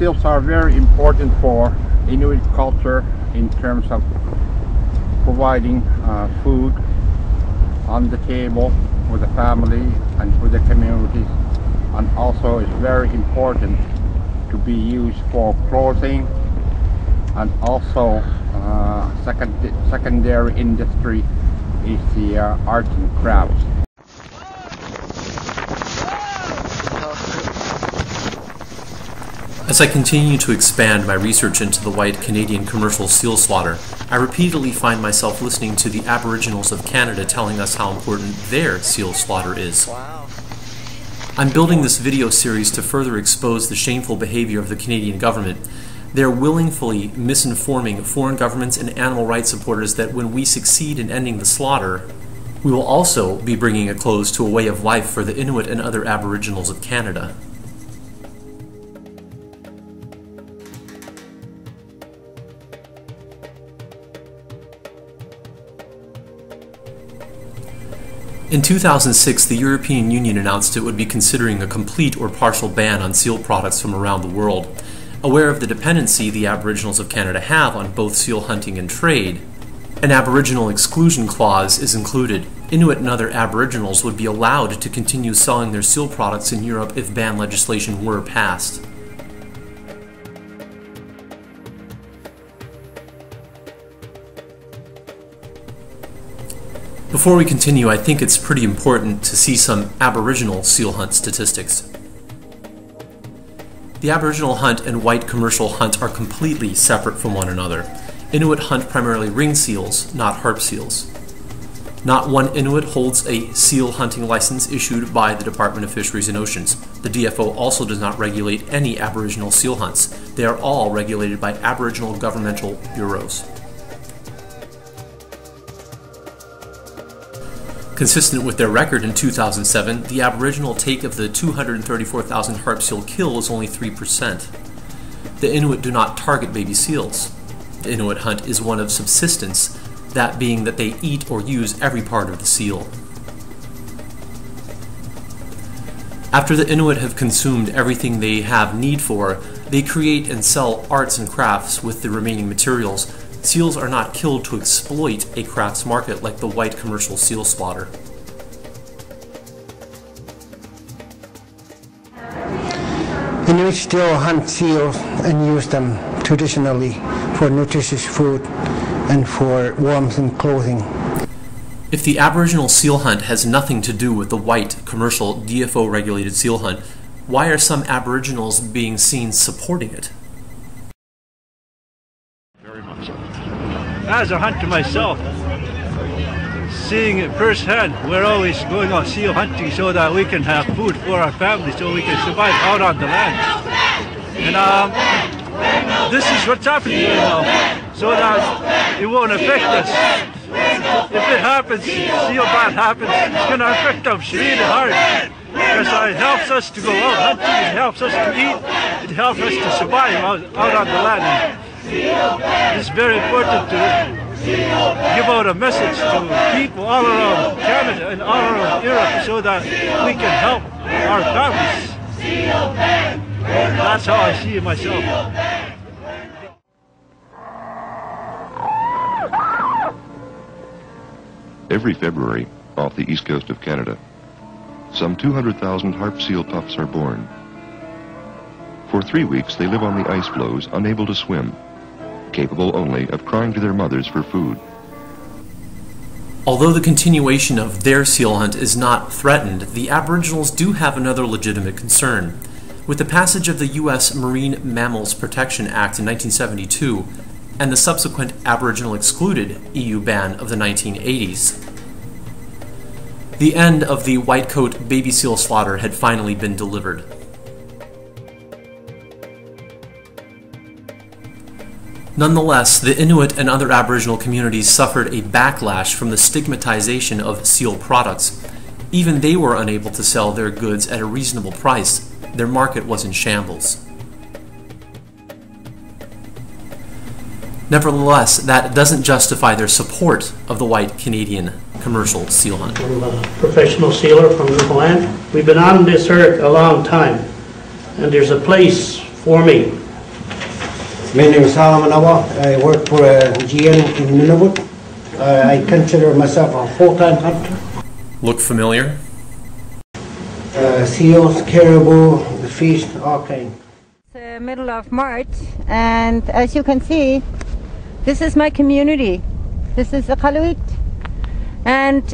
seals are very important for Inuit culture in terms of providing uh, food on the table for the family and for the communities and also it's very important to be used for clothing and also uh, second, secondary industry is the uh, arts and crafts. As I continue to expand my research into the white Canadian commercial seal slaughter, I repeatedly find myself listening to the Aboriginals of Canada telling us how important their seal slaughter is. I'm building this video series to further expose the shameful behavior of the Canadian government. They're willingly misinforming foreign governments and animal rights supporters that when we succeed in ending the slaughter, we will also be bringing a close to a way of life for the Inuit and other Aboriginals of Canada. In 2006, the European Union announced it would be considering a complete or partial ban on seal products from around the world. Aware of the dependency the Aboriginals of Canada have on both seal hunting and trade, an Aboriginal exclusion clause is included. Inuit and other Aboriginals would be allowed to continue selling their seal products in Europe if ban legislation were passed. Before we continue, I think it's pretty important to see some Aboriginal seal hunt statistics. The Aboriginal hunt and white commercial hunt are completely separate from one another. Inuit hunt primarily ring seals, not harp seals. Not one Inuit holds a seal hunting license issued by the Department of Fisheries and Oceans. The DFO also does not regulate any Aboriginal seal hunts. They are all regulated by Aboriginal governmental bureaus. Consistent with their record in 2007, the Aboriginal take of the 234,000 harp seal kill is only 3%. The Inuit do not target baby seals. The Inuit hunt is one of subsistence, that being that they eat or use every part of the seal. After the Inuit have consumed everything they have need for, they create and sell arts and crafts with the remaining materials, Seals are not killed to exploit a crafts market like the white commercial seal slaughter. Inuit still hunt seals and use them traditionally for nutritious food and for warmth and clothing. If the Aboriginal seal hunt has nothing to do with the white commercial DFO regulated seal hunt, why are some Aboriginals being seen supporting it? As a hunter myself, seeing it firsthand, we're always going on seal hunting so that we can have food for our family, so we can survive out on the land. And um, this is what's happening right now, so that it won't affect us. If it happens, seal bat happens, it's going to affect us really hard. Because it helps us to go out hunting, it helps us to eat, it helps us to survive out, out on the land. It's very important to give out a message to people all around Canada and all around Europe so that we can help our families. That's how I see it myself. Every February, off the east coast of Canada, some 200,000 harp seal pups are born. For three weeks, they live on the ice floes, unable to swim capable only of crying to their mothers for food. Although the continuation of their seal hunt is not threatened, the Aboriginals do have another legitimate concern. With the passage of the U.S. Marine Mammals Protection Act in 1972 and the subsequent Aboriginal excluded EU ban of the 1980s, the end of the white coat baby seal slaughter had finally been delivered. Nonetheless, the Inuit and other Aboriginal communities suffered a backlash from the stigmatization of seal products. Even they were unable to sell their goods at a reasonable price. Their market was in shambles. Nevertheless, that doesn't justify their support of the white Canadian commercial seal hunt. I'm a professional sealer from Newfoundland. We've been on this earth a long time, and there's a place for me. My name is Solomon Awa. I work for uh, GN in Nunavut. Uh, I consider myself a full-time hunter. Look familiar? Uh, seals, caribou, the fish, all kind. It's the middle of March, and as you can see, this is my community. This is the Iqaluit, and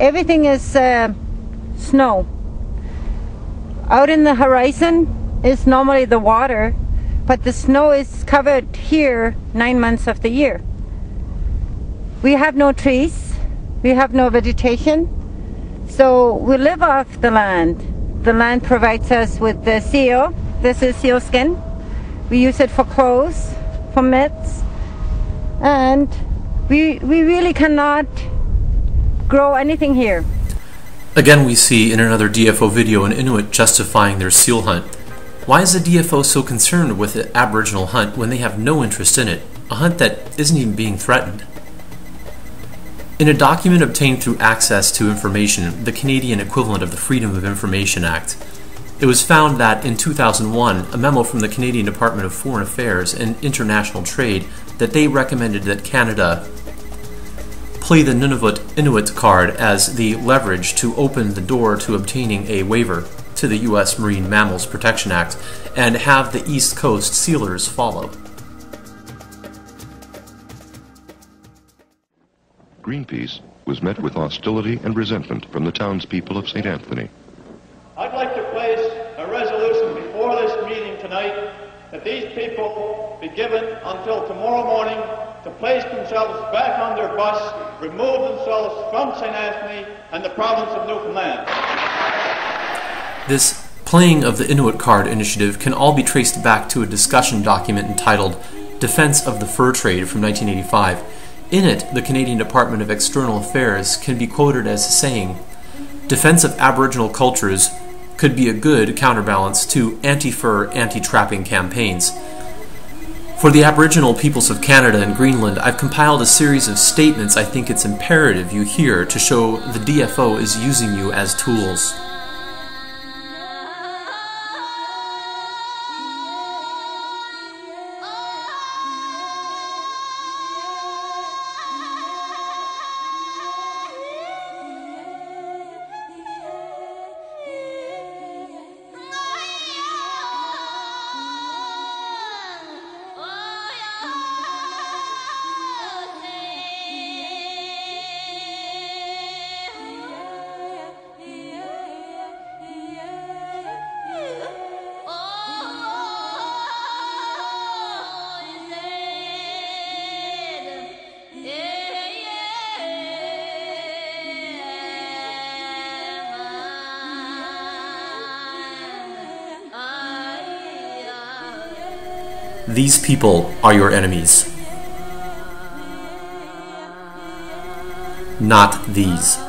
everything is uh, snow. Out in the horizon is normally the water, but the snow is covered here nine months of the year. We have no trees, we have no vegetation, so we live off the land. The land provides us with the seal. This is seal skin. We use it for clothes, for mitts, and we, we really cannot grow anything here. Again, we see in another DFO video an Inuit justifying their seal hunt. Why is the DFO so concerned with the Aboriginal hunt when they have no interest in it, a hunt that isn't even being threatened? In a document obtained through Access to Information, the Canadian equivalent of the Freedom of Information Act, it was found that in 2001, a memo from the Canadian Department of Foreign Affairs and International Trade that they recommended that Canada play the Nunavut Inuit card as the leverage to open the door to obtaining a waiver to the U.S. Marine Mammals Protection Act and have the East Coast sealers follow. Greenpeace was met with hostility and resentment from the townspeople of St. Anthony. I'd like to place a resolution before this meeting tonight that these people be given until tomorrow morning to place themselves back on their bus, remove themselves from St. Anthony and the province of Newfoundland. This playing of the Inuit card initiative can all be traced back to a discussion document entitled Defense of the Fur Trade from 1985. In it, the Canadian Department of External Affairs can be quoted as saying, Defense of Aboriginal cultures could be a good counterbalance to anti fur, anti trapping campaigns. For the Aboriginal peoples of Canada and Greenland, I've compiled a series of statements I think it's imperative you hear to show the DFO is using you as tools. These people are your enemies. Not these.